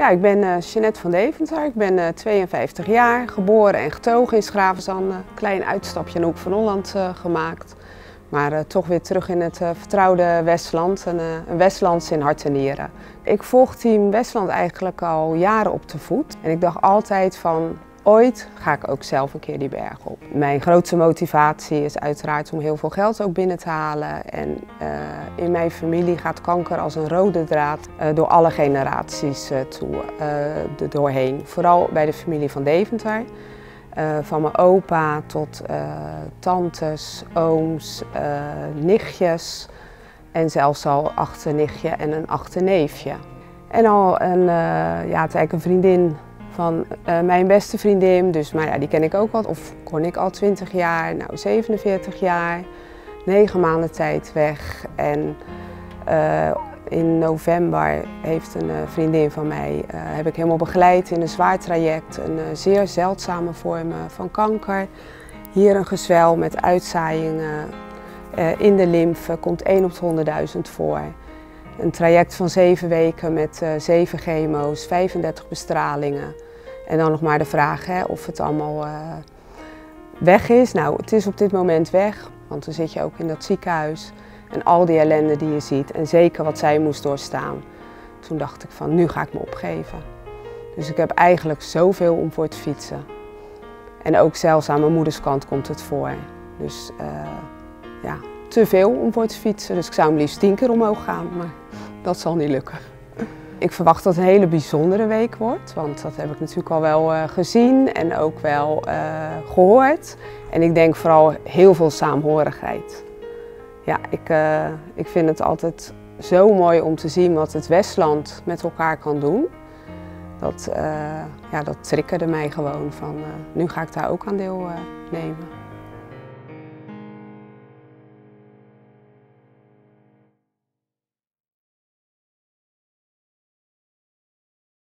Ja, ik ben uh, Jeanette van Deventer. Ik ben uh, 52 jaar, geboren en getogen in Schravenzande. Klein uitstapje in Hoek van Holland gemaakt. Maar toch weer terug in het vertrouwde Westland, een, een Westlands in hart en nieren. Ik volg Team Westland eigenlijk al jaren op de voet. En ik dacht altijd van, Ooit ga ik ook zelf een keer die berg op. Mijn grootste motivatie is uiteraard om heel veel geld ook binnen te halen. En uh, in mijn familie gaat kanker als een rode draad uh, door alle generaties uh, toe, doorheen. Vooral bij de familie van Deventer. van mijn opa tot tantes, ooms, nichtjes en zelfs al achternichtje en een achterneefje. En al een, ja, een vriendin van uh, mijn beste vriendin, dus, maar ja, die ken ik ook al, of kon ik al 20 jaar, nou 47 jaar, negen maanden tijd weg. En uh, in november heeft een uh, vriendin van mij, heb ik helemaal begeleid in een zwaar traject, een zeer zeldzame vorm van kanker. Hier een gezwel met uitzaaiingen in de lymfe, komt 1 op 100.000 voor. Een traject van zeven weken met zeven chemo's, 35 bestralingen. En dan nog maar de vraag hè, of het allemaal uh, weg is. Nou, het is op dit moment weg, want dan zit je ook in dat ziekenhuis. En al die ellende die je ziet, en zeker wat zij moest doorstaan. Toen dacht ik van, nu ga ik me opgeven. Dus ik heb eigenlijk zoveel om voor te fietsen. En ook zelfs aan mijn moeders kant komt het voor. Dus uh, ja, te veel om voor te fietsen. Dus ik zou hem liefst tien keer omhoog gaan, maar dat zal niet lukken. Ik verwacht dat het een hele bijzondere week wordt, want dat heb ik natuurlijk al wel uh, gezien en ook wel uh, gehoord. En ik denk vooral heel veel saamhorigheid. Ja, ik, uh, ik vind het altijd zo mooi om te zien wat het Westland met elkaar kan doen. Dat, ja, dat triggerde mij gewoon van nu ga ik daar ook aan deel nemen.